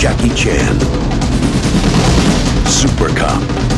Jackie Chan. Super Cop.